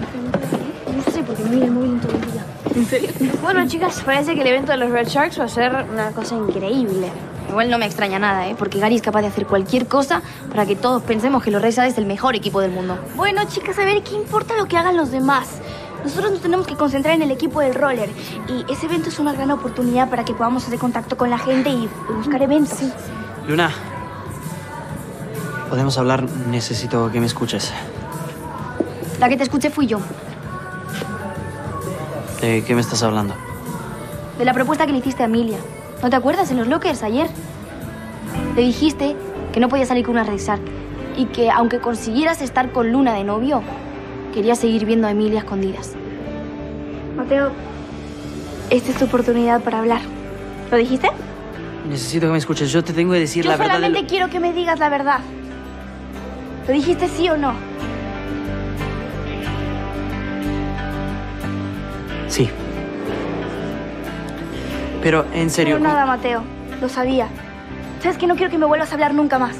No sé, porque el móvil todo el día. ¿En serio? Bueno, chicas, parece que el evento de los Red Sharks va a ser una cosa increíble. Igual no me extraña nada, ¿eh? Porque Gary es capaz de hacer cualquier cosa para que todos pensemos que los Red Sharks es el mejor equipo del mundo. Bueno, chicas, a ver, ¿qué importa lo que hagan los demás? Nosotros nos tenemos que concentrar en el equipo del roller. Y ese evento es una gran oportunidad para que podamos hacer contacto con la gente y buscar eventos. Luna, podemos hablar. Necesito que me escuches. La que te escuché fui yo. ¿De qué me estás hablando? De la propuesta que le hiciste a Emilia. ¿No te acuerdas en los lockers ayer? Le dijiste que no podía salir con una Red Shark y que aunque consiguieras estar con Luna de novio, querías seguir viendo a Emilia a escondidas. Mateo, esta es tu oportunidad para hablar. ¿Lo dijiste? Necesito que me escuches. Yo te tengo que decir Yo la verdad. de solamente lo- quiero que me digas la verdad. ¿Lo dijiste sí o no? Sí. Pero en serio. No, nada, Mateo. Lo sabía. ¿Sabes que no quiero que me vuelvas a hablar nunca más?